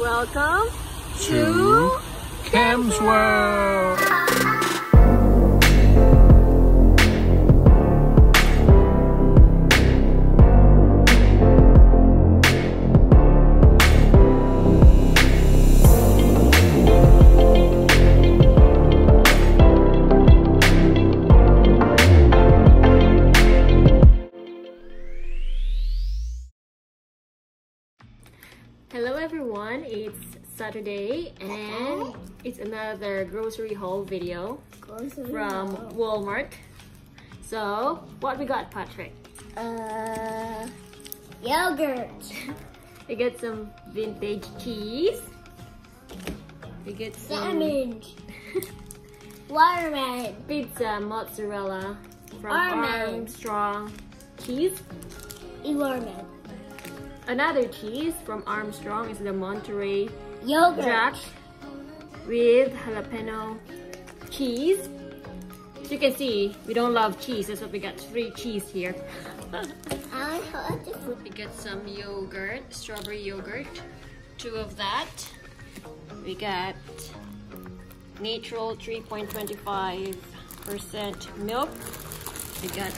Welcome to Kem's World. Hello everyone, it's Saturday and it's another grocery haul video Grocery from haul. Walmart. So, what we got, Patrick? Uh, yogurt. We get some vintage cheese. We get some Salmon. Watermelon. pizza mozzarella from. Armstrong cheese. Watermelon. Another cheese from Armstrong is the Monterey Yogurt. Jack with jalapeno cheese. As you can see, we don't love cheese, that's why we got three cheese here. We get some yogurt, strawberry yogurt, two of that. We got natural 3.25% milk. We got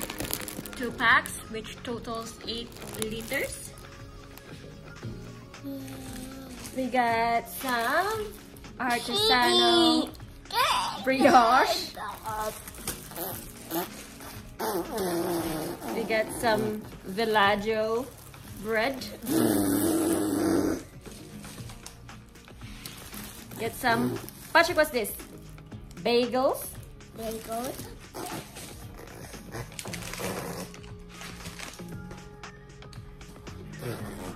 two packs, which totals eight liters. We got some artisanal brioche. We got some Villaggio bread. Get some, Patrick, what's this? Bagels. Bagels.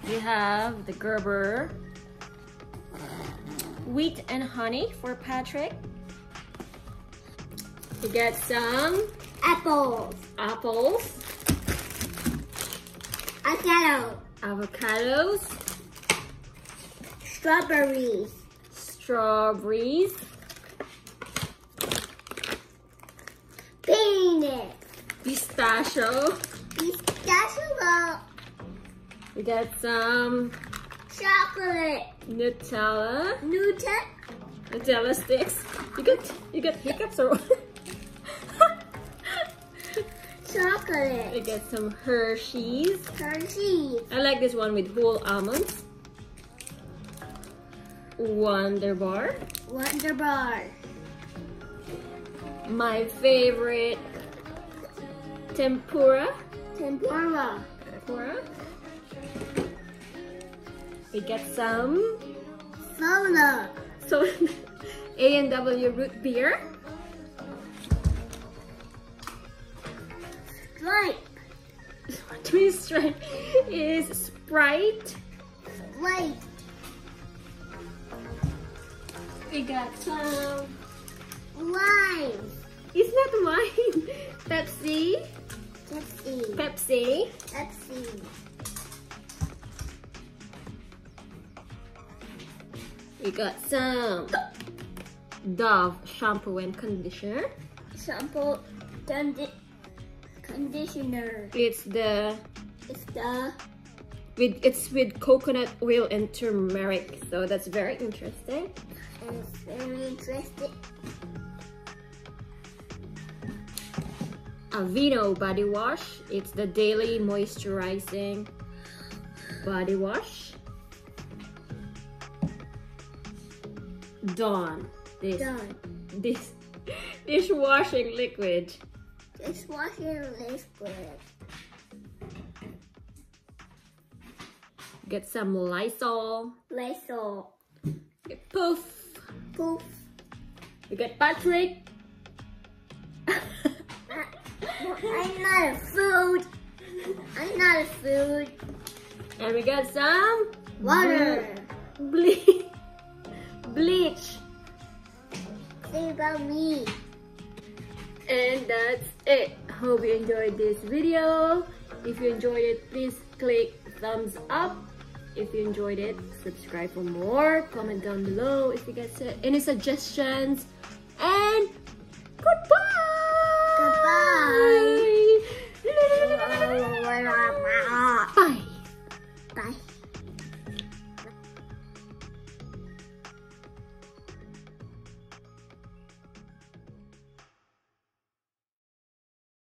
We have the Gerber wheat and honey for Patrick. We get some Apples. apples, Avocado. avocados, Strawberries. strawberries, Peanut. pistachio. Pistachio. We got some Chocolate. Nutella, Nutella. Nutella sticks. You got you got hiccups or what? Chocolate. We got some Hershey's. Hershey's. I like this one with whole almonds. Wonder Bar. Wonder Bar. My favorite tempura. Tempura. Tempura. We get some Soda. so A and W root beer. Stripe. Twist stripe is Sprite. Light. We got some. Lime. It's not wine. Pepsi. Pepsi. Pepsi. Pepsi. We got some Dove shampoo and conditioner. Shampoo. Condi conditioner. It's the It's the with it's with coconut oil and turmeric, so that's very interesting. it's very interesting. Aveeno body wash. It's the daily moisturizing body wash. Dawn. This Done. this dishwashing liquid. Dishwashing liquid. Get some Lysol. Lysol. Get poof. Poof. You get Patrick. I'm not a food. I'm not a food. And we got some Water. ble- bleach. Me. And that's it. Hope you enjoyed this video. If you enjoyed it, please click thumbs up. If you enjoyed it, subscribe for more. Comment down below if you get any suggestions. And